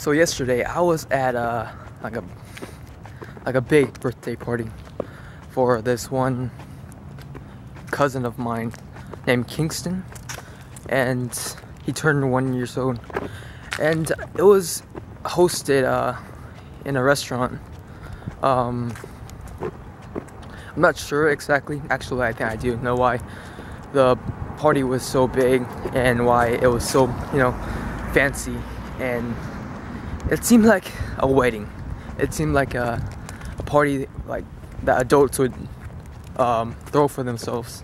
So yesterday I was at a like a like a big birthday party for this one cousin of mine named Kingston and he turned one years old. And it was hosted uh, in a restaurant. Um, I'm not sure exactly. Actually I think I do know why the party was so big and why it was so you know fancy and it seemed like a wedding. It seemed like a, a party like that adults would um, throw for themselves.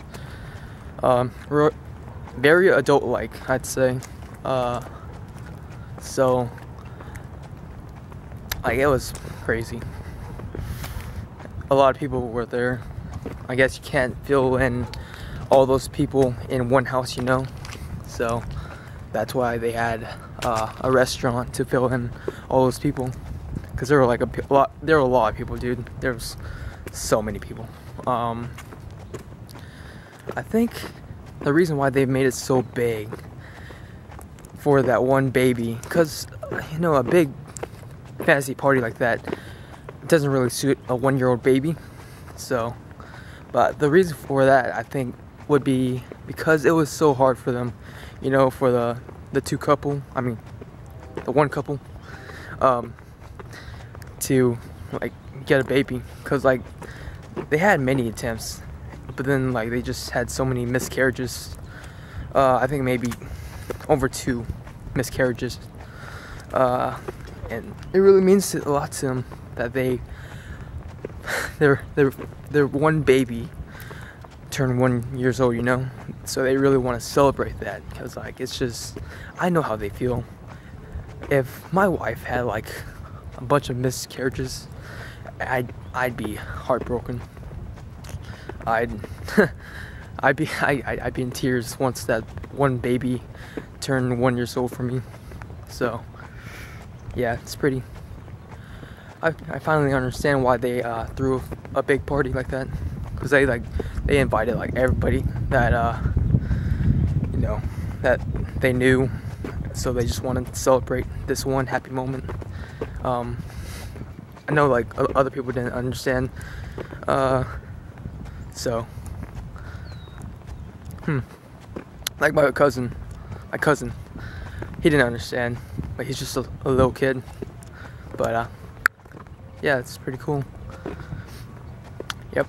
Um, very adult-like, I'd say. Uh, so, like it was crazy. A lot of people were there. I guess you can't fill in all those people in one house, you know. So that's why they had uh, a restaurant to fill in all those people. Because there were like a, a, lot there were a lot of people dude. There was so many people. Um, i think the reason why they made it so big for that one baby because you know a big fantasy party like that doesn't really suit a one year old baby. So but the reason for that i think would be because it was so hard for them you know for the the two couple i mean the one couple um, to like get a baby. Because like they had many attempts but then like they just had so many miscarriages. Uh, i think maybe over two miscarriages. Uh, and it really means a lot to them that they their their their one baby turned one years old you know so they really want to celebrate that because like it's just i know how they feel if my wife had like a bunch of miscarriages, I'd I'd be heartbroken. I'd I'd be I I'd be in tears once that one baby turned one years old for me. So yeah, it's pretty. I I finally understand why they uh, threw a big party like that, cause they like they invited like everybody that uh you know that they knew so they just wanted to celebrate this one happy moment. Um, I know like other people didn't understand, uh, so hmm, like my cousin, my cousin, he didn't understand, but he's just a, a little kid, but uh, yeah, it's pretty cool. Yep.